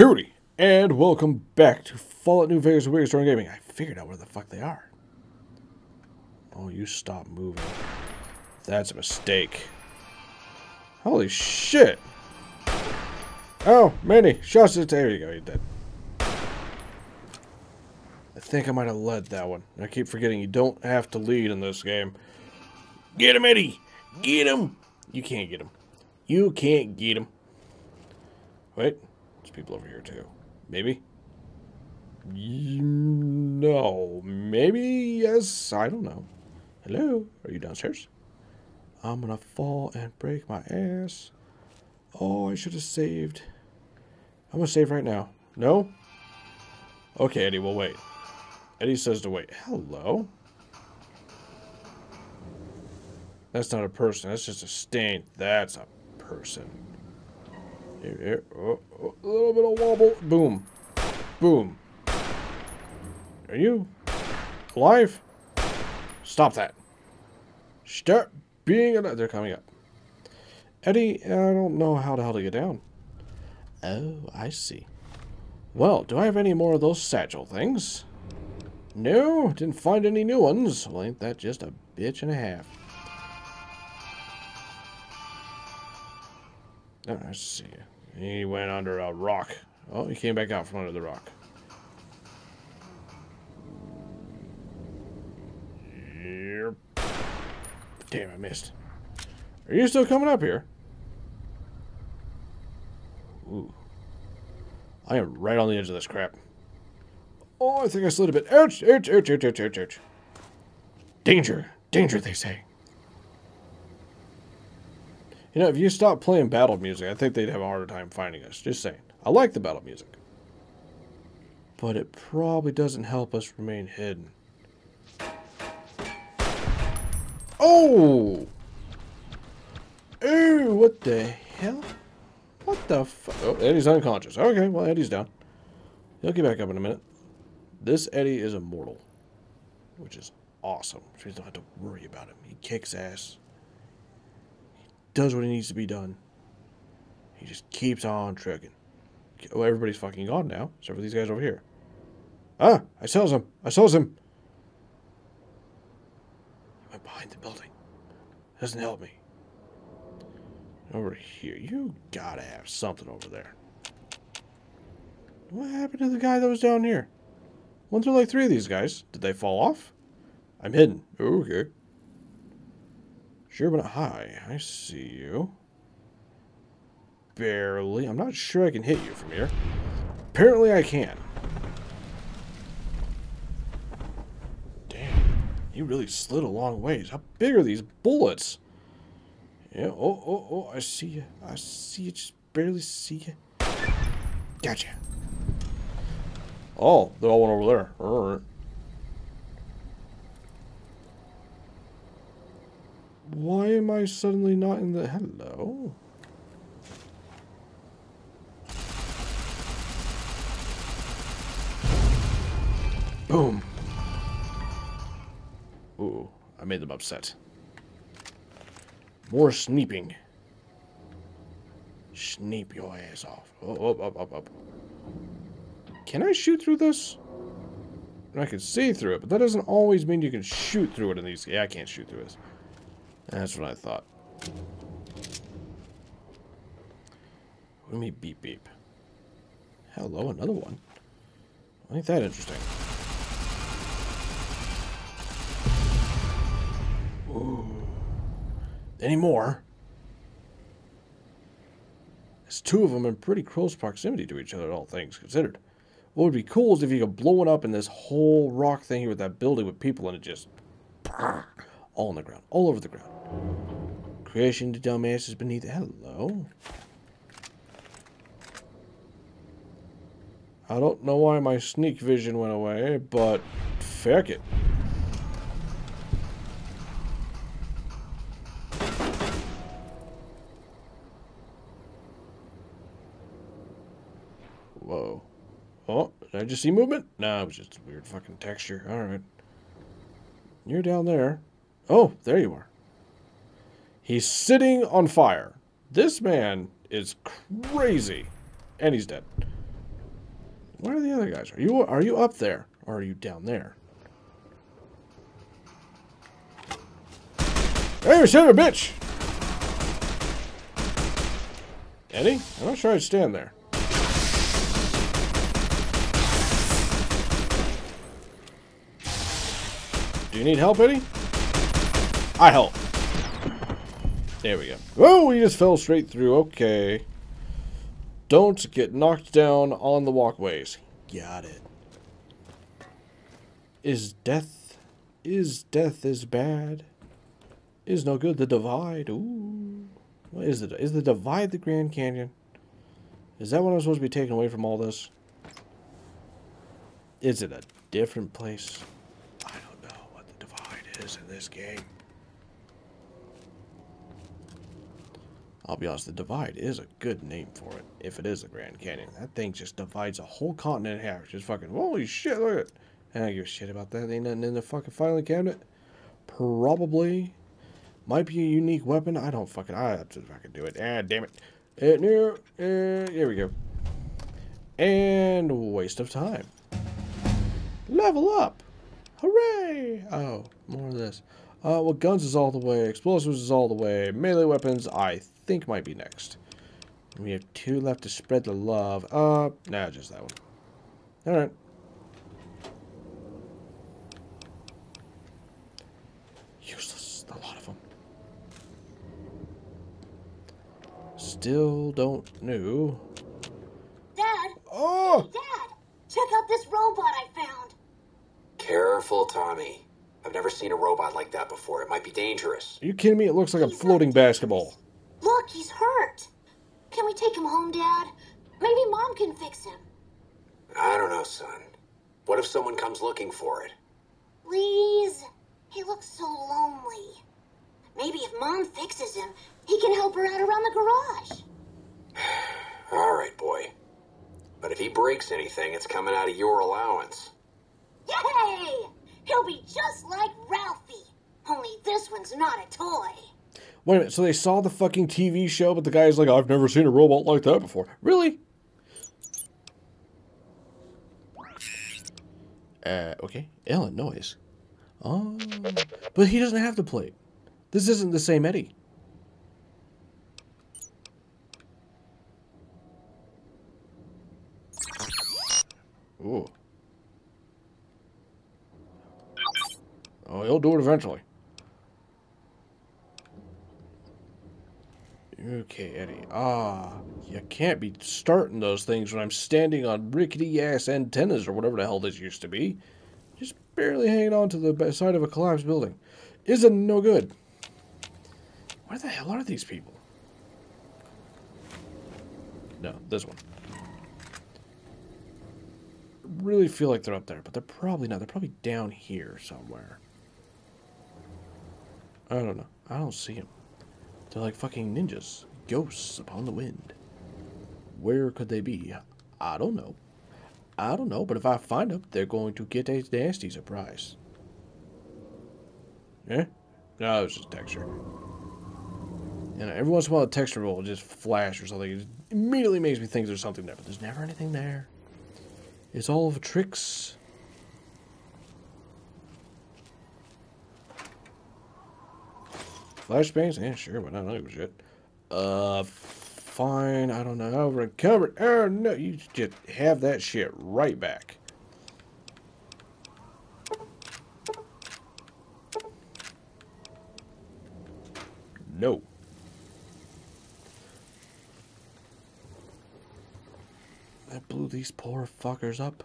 Howdy, and welcome back to Fallout New Vegas with Storm Gaming. I figured out where the fuck they are. Oh, you stop moving. That's a mistake. Holy shit! Oh, Manny, shots it. There you go, you're dead. I think I might have led that one. I keep forgetting you don't have to lead in this game. Get him, Eddie! Get him! You can't get him. You can't get him. Wait, people over here too. Maybe? No. Maybe yes. I don't know. Hello? Are you downstairs? I'm gonna fall and break my ass. Oh, I should have saved. I'm gonna save right now. No? Okay, Eddie, we'll wait. Eddie says to wait. Hello? That's not a person. That's just a stain. That's a person. Here, here. Oh, oh, a little bit of wobble. Boom. Boom. Are you alive? Stop that. Stop being a... They're coming up. Eddie, I don't know how the hell to get down. Oh, I see. Well, do I have any more of those satchel things? No, didn't find any new ones. Well, ain't that just a bitch and a half? I see. He went under a rock. Oh, he came back out from under the rock. Yep. Damn, I missed. Are you still coming up here? Ooh. I am right on the edge of this crap. Oh, I think I slid a bit. Ouch, ouch, ouch, ouch, ouch, ouch, ouch. Danger, danger, they say. You know, if you stop playing battle music, I think they'd have a harder time finding us. Just saying. I like the battle music. But it probably doesn't help us remain hidden. Oh! Ooh, what the hell? What the fuck? Oh, Eddie's unconscious. Okay, well, Eddie's down. He'll get back up in a minute. This Eddie is immortal, which is awesome. So you don't have to worry about him. He kicks ass does what he needs to be done. He just keeps on trucking. Oh, everybody's fucking gone now, except for these guys over here. Ah, I sells him. I sells him. He went behind the building. Doesn't help me. Over here. You gotta have something over there. What happened to the guy that was down here? Went through like three of these guys. Did they fall off? I'm hidden. Okay. Sure, but high. I see you. Barely. I'm not sure I can hit you from here. Apparently I can. Damn. You really slid a long ways. How big are these bullets? Yeah. Oh, oh, oh. I see you. I see you. Just barely see you. Gotcha. Oh, they're all went over there. All right. Why am I suddenly not in the... Hello? Boom. Ooh, I made them upset. More sneeping. Sneep your ass off. Oh, up, up, up. Can I shoot through this? I can see through it, but that doesn't always mean you can shoot through it in these... Yeah, I can't shoot through this. That's what I thought. What do you mean beep beep? Hello, another one. Ain't that interesting? Ooh. Any more? There's two of them in pretty close proximity to each other, all things considered. What would be cool is if you could blow it up in this whole rock thing here with that building with people in it just all on the ground, all over the ground. Creation to dumbasses beneath. Hello. I don't know why my sneak vision went away, but fuck it. Whoa. Oh, did I just see movement? No, it was just weird fucking texture. Alright. You're down there. Oh, there you are. He's sitting on fire. This man is crazy. And he's dead. Where are the other guys? Are you are you up there or are you down there? Hey, son of a bitch! Eddie? I'm not sure I'd stand there. Do you need help, Eddie? I help. There we go. Oh, we just fell straight through. Okay. Don't get knocked down on the walkways. Got it. Is death... Is death is bad? Is no good the divide? Ooh. What is it? Is the divide the Grand Canyon? Is that what I'm supposed to be taking away from all this? Is it a different place? I don't know what the divide is in this game. I'll be honest, the Divide is a good name for it, if it is the Grand Canyon. That thing just divides a whole continent in half. Just fucking, holy shit, look at it. I don't give a shit about that. Ain't nothing in the fucking filing cabinet. Probably. Might be a unique weapon. I don't fucking, I have to fucking do it. Ah, damn it. Uh, no, here we go. And waste of time. Level up. Hooray. Oh, more of this. Uh, well, guns is all the way. Explosives is all the way. Melee weapons, I think might be next. We have two left to spread the love. Uh, nah, just that one. Alright. Useless. A lot of them. Still don't know. Dad! Oh! Dad! Check out this robot I found! Careful, Tommy. I've never seen a robot like that before. It might be dangerous. Are you kidding me? It looks like a He's not floating basketball. Look, he's hurt! Can we take him home, Dad? Maybe Mom can fix him. I don't know, son. What if someone comes looking for it? Please? He looks so lonely. Maybe if Mom fixes him, he can help her out around the garage. All right, boy. But if he breaks anything, it's coming out of your allowance. Yay! He'll be just like Ralphie. Only this one's not a toy. Wait a minute, so they saw the fucking TV show, but the guy's like, I've never seen a robot like that before. Really? Uh, okay. Illinois. Oh. But he doesn't have the plate. This isn't the same Eddie. Ooh. Oh, he'll do it eventually. Okay, Eddie. Ah, you can't be starting those things when I'm standing on rickety ass antennas or whatever the hell this used to be. Just barely hanging on to the side of a collapsed building. Isn't no good. Where the hell are these people? No, this one. Really feel like they're up there, but they're probably not. They're probably down here somewhere. I don't know. I don't see them. They're like fucking ninjas, ghosts upon the wind. Where could they be? I don't know. I don't know, but if I find them, they're going to get a nasty surprise. Eh? Yeah? No, it's just texture. You know, every once in a while, a texture will just flash or something. It immediately makes me think there's something there, but there's never anything there. It's all of tricks. Flashbangs? Yeah, sure, but I don't give a shit. Uh, fine. I don't know. Recovered. Oh, no. You just have that shit right back. No. That blew these poor fuckers up.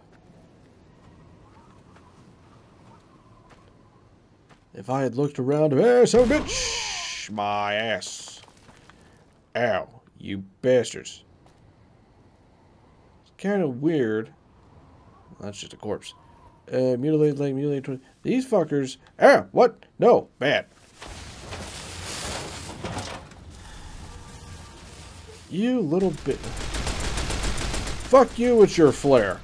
If I had looked around, eh, so bitch, my ass. Ow, you bastards. It's kind of weird. That's just a corpse. Uh, mutilated leg, mutilated. These fuckers. Ah, what? No, bad. You little bit. Fuck you with your flare.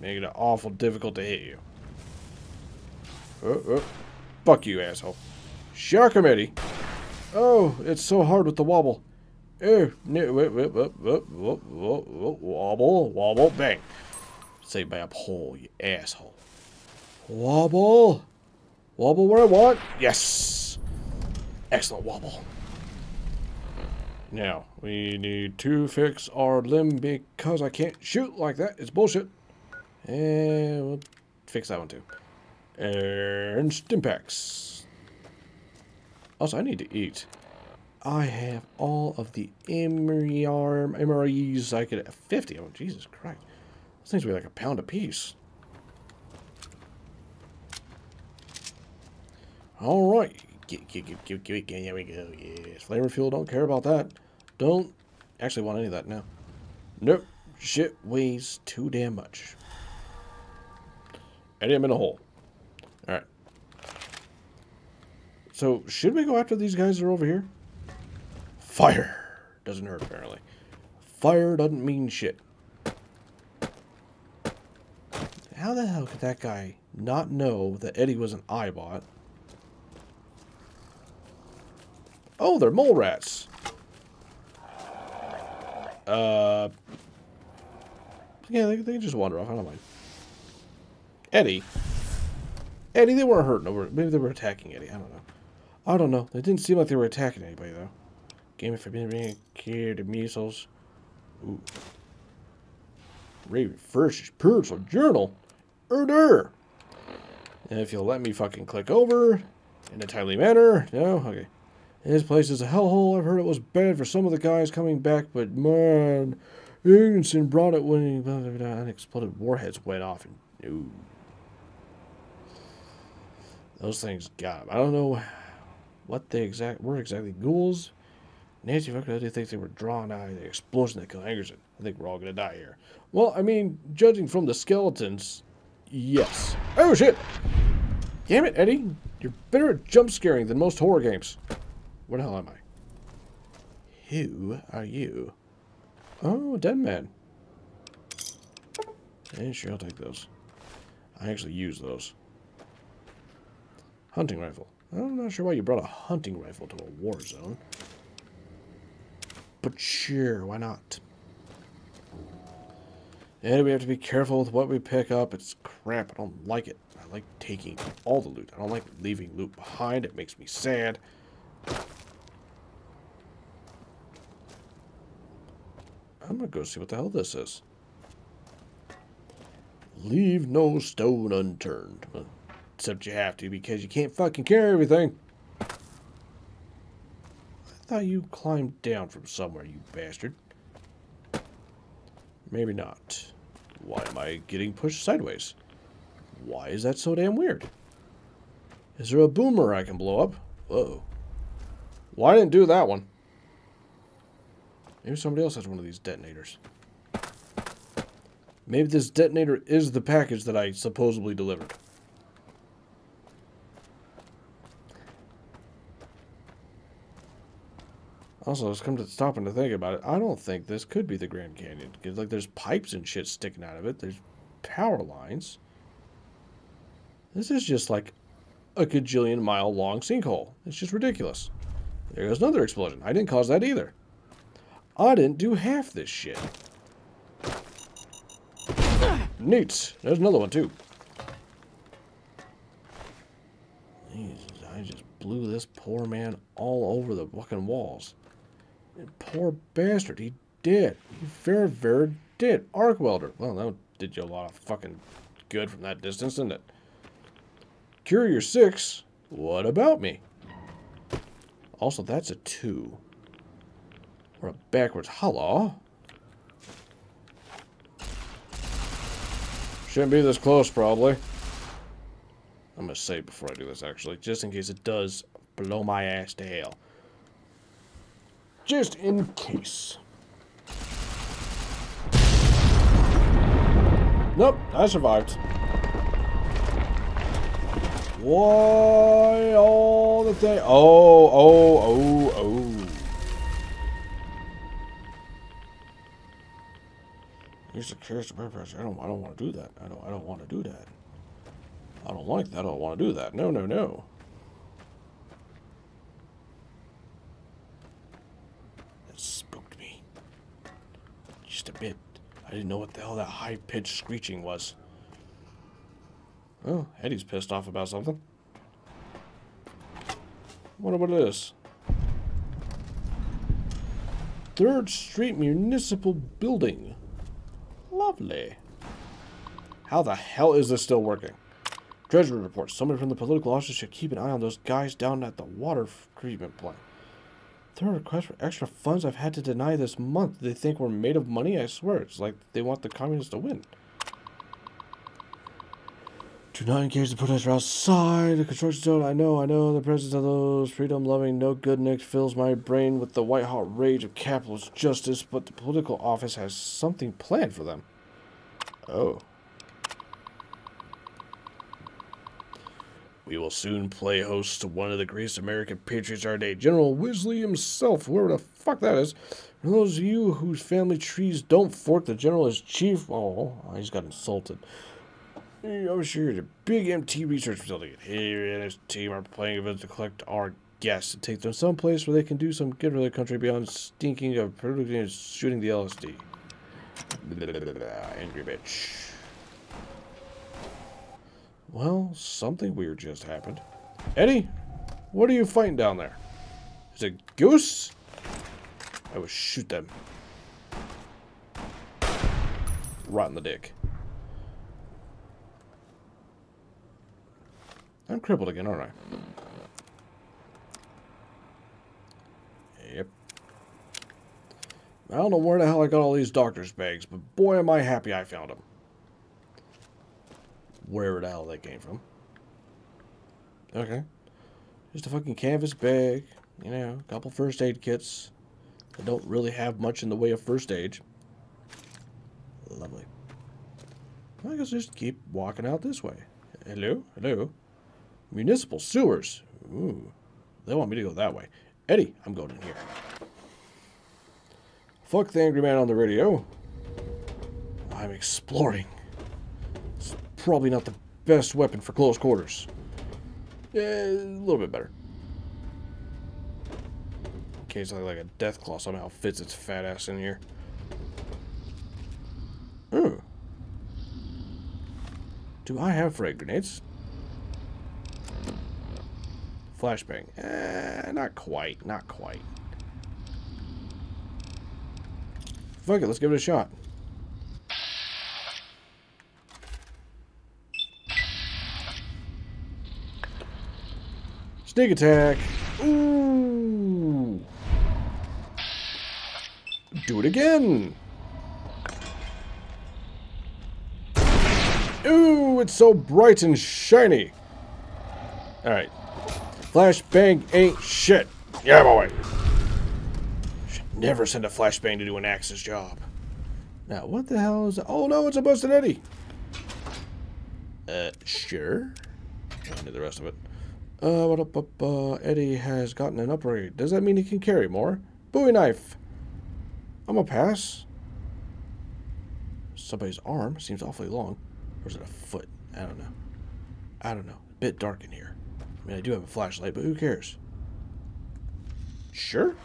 Making it awful difficult to hit you. Fuck you, asshole. Shark committee. Oh, it's so hard with the wobble. Oh, whoop, wobble, wobble, bang. Saved by a pole, you asshole. Wobble. Wobble where I want. Yes. Excellent wobble. Now, we need to fix our limb because I can't shoot like that. It's bullshit. And we'll fix that one too. And Stimpaks. Also, I need to eat. I have all of the MRE MREs I could... 50 Oh, Jesus Christ. Those things weigh like a pound a piece. All right. Get, there we go. Yes. Flavor fuel, don't care about that. Don't actually want any of that now. Nope. Shit weighs too damn much. Eddie, I'm in a hole. Alright. So, should we go after these guys that are over here? Fire! Doesn't hurt, apparently. Fire doesn't mean shit. How the hell could that guy not know that Eddie was an Eyebot? Oh, they're mole rats. Uh, yeah, they, they just wander off. I don't mind. Eddie. Eddie, they weren't hurting over. Maybe they were attacking Eddie. I don't know. I don't know. They didn't seem like they were attacking anybody though. Game for being cured of measles. Ooh. Raven first personal journal. Erder. And if you'll let me fucking click over in a timely manner. No? Okay. This place is a hellhole. I've heard it was bad for some of the guys coming back, but man, Ignason brought it when unexploded warheads went off. And, ooh. Those things got him. I don't know what they exact were exactly ghouls. Nancy Fucker, do think they were drawn out of the explosion that killed Angerson. I think we're all gonna die here. Well, I mean, judging from the skeletons, yes. Oh shit! Damn it, Eddie! You're better at jump scaring than most horror games. Where the hell am I? Who are you? Oh, dead man. And sure, I'll take those. I actually use those. Hunting rifle. I'm not sure why you brought a hunting rifle to a war zone. But sure, why not? And we have to be careful with what we pick up. It's crap. I don't like it. I like taking all the loot. I don't like leaving loot behind. It makes me sad. I'm gonna go see what the hell this is. Leave no stone unturned. Well, except you have to because you can't fucking carry everything. I thought you climbed down from somewhere, you bastard. Maybe not. Why am I getting pushed sideways? Why is that so damn weird? Is there a boomer I can blow up? Whoa. Why didn't do that one? Maybe somebody else has one of these detonators. Maybe this detonator is the package that I supposedly delivered. Also, let's come to stopping to think about it. I don't think this could be the Grand Canyon. Because, like, there's pipes and shit sticking out of it. There's power lines. This is just, like, a gajillion mile long sinkhole. It's just ridiculous. There goes another explosion. I didn't cause that either. I didn't do half this shit. Neat. There's another one, too. Jesus, I just blew this poor man all over the fucking walls. Poor bastard, he did. He very, very did. Arc welder. Well, that did you a lot of fucking good from that distance, didn't it? Courier 6. What about me? Also, that's a 2. Or a backwards. Hello? Shouldn't be this close, probably. I'm to save before I do this, actually. Just in case it does blow my ass to hell. Just in case. Nope, I survived. Why all the thing? Oh, oh, oh, oh. Use the curious purpose. I don't. I don't want to do that. I don't. I don't want to do that. I don't like that. I don't want to do that. No, no, no. That's spooky. Just a bit. I didn't know what the hell that high-pitched screeching was. Oh, Eddie's pissed off about something. What about this? Third Street Municipal Building. Lovely. How the hell is this still working? Treasury report. Somebody from the political office should keep an eye on those guys down at the water treatment plant. Third requests for extra funds I've had to deny this month. They think we're made of money? I swear. It's like they want the communists to win. Do not engage the protester outside the construction zone. I know, I know. The presence of those freedom-loving, no-good-nicks fills my brain with the white-hot rage of capitalist justice, but the political office has something planned for them. Oh. We will soon play host to one of the greatest American patriots of our day, General Wesley himself, whoever the fuck that is. For those of you whose family trees don't fork, the general is chief. Oh, he's got insulted. I'm sure the big MT research facility. He and his team are planning events to collect our guests and take them someplace where they can do some good for their country beyond stinking of producing and shooting the LSD. Angry bitch. Well, something weird just happened. Eddie, what are you fighting down there? Is it goose? I will shoot them. Right in the dick. I'm crippled again, aren't I? Yep. I don't know where the hell I got all these doctor's bags, but boy am I happy I found them. Wherever the hell that came from. Okay. Just a fucking canvas bag, you know, a couple first aid kits. that don't really have much in the way of first aid. Lovely. I guess just keep walking out this way. Hello? Hello? Municipal sewers. Ooh. They want me to go that way. Eddie, I'm going in here. Fuck the angry man on the radio. I'm exploring. Probably not the best weapon for close quarters. Yeah, a little bit better. Case like a death claw somehow fits its fat ass in here. Ooh. Do I have frag grenades? Flashbang. Eh, not quite. Not quite. Fuck it, let's give it a shot. Sneak attack. Ooh. Do it again. Ooh, it's so bright and shiny. All right. Flashbang ain't shit. Yeah, boy. Should never send a flashbang to do an Axe's job. Now, what the hell is that? Oh, no, it's a busted Eddie. Uh, sure. I need the rest of it. Uh, uh, Eddie has gotten an upgrade. Does that mean he can carry more? Bowie knife. I'm gonna pass. Somebody's arm seems awfully long. Or is it a foot? I don't know. I don't know. A bit dark in here. I mean, I do have a flashlight, but who cares? Sure.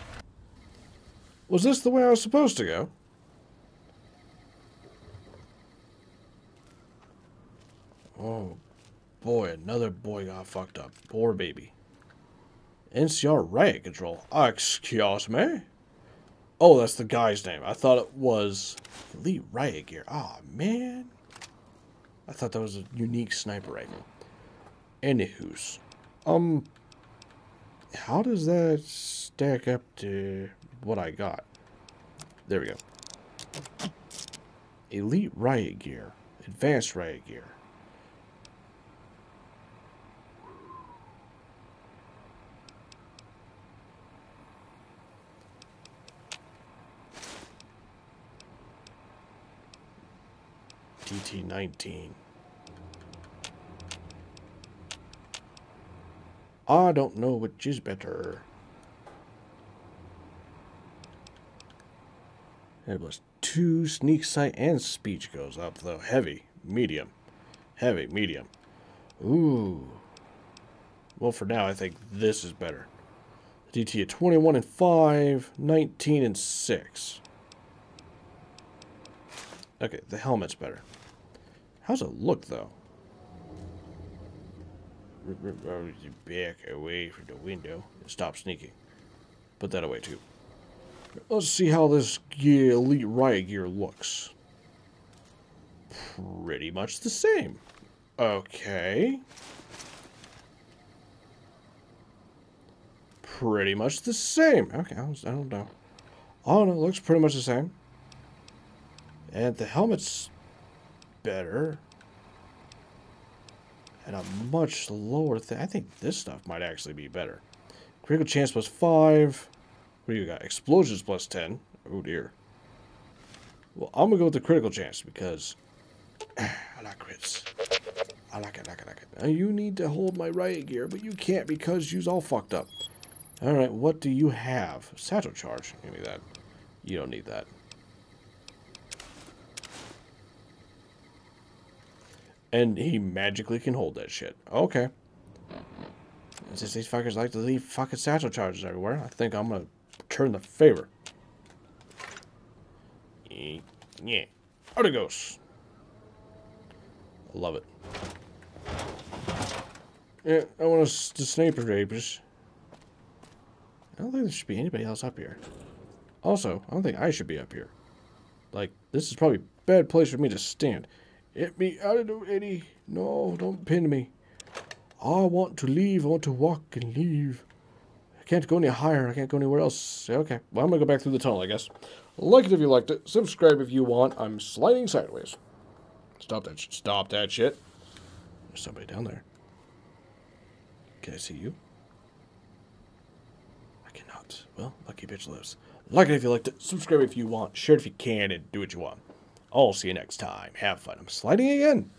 Was this the way I was supposed to go? Oh, boy, another boy got fucked up. Poor baby. NCR riot control. Excuse me? Oh, that's the guy's name. I thought it was Elite Riot Gear. Ah, oh, man. I thought that was a unique sniper rifle. Anywho's. Um, how does that stack up to what I got? There we go. Elite Riot Gear. Advanced Riot Gear. DT-19. I don't know which is better. It was two sneak sight and speech goes up though. Heavy, medium, heavy, medium. Ooh. Well, for now, I think this is better. DT at 21 and 5, 19 and 6. Okay, the helmet's better. How's it look, though? Back away from the window. Stop sneaking. Put that away, too. Let's see how this gear, Elite Riot gear looks. Pretty much the same. Okay. Pretty much the same. Okay, I don't know. Oh, no, it looks pretty much the same. And the helmet's better. And a much lower thing. I think this stuff might actually be better. Critical chance plus 5. What do you got? Explosions plus 10. Oh, dear. Well, I'm going to go with the critical chance because I like crits. I like it, I like it, I like it. Now, you need to hold my riot gear, but you can't because you's all fucked up. Alright, what do you have? Satchel charge. Give me that. You don't need that. And he magically can hold that shit. Okay. Since these fuckers like to leave fucking satchel charges everywhere, I think I'm gonna return the favor. Yeah. Out it goes. Love it. Yeah, I want to sniper rapers. I don't think there should be anybody else up here. Also, I don't think I should be up here. Like, this is probably a bad place for me to stand. Hit me I don't the way. No, don't pin me. I want to leave. I want to walk and leave. I can't go any higher. I can't go anywhere else. Okay, well, I'm going to go back through the tunnel, I guess. Like it if you liked it. Subscribe if you want. I'm sliding sideways. Stop that Stop that shit. There's somebody down there. Can I see you? I cannot. Well, lucky bitch lives. Like it if you liked it. Subscribe if you want. Share it if you can. And do what you want. I'll see you next time. Have fun. I'm sliding again.